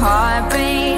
heartbeat.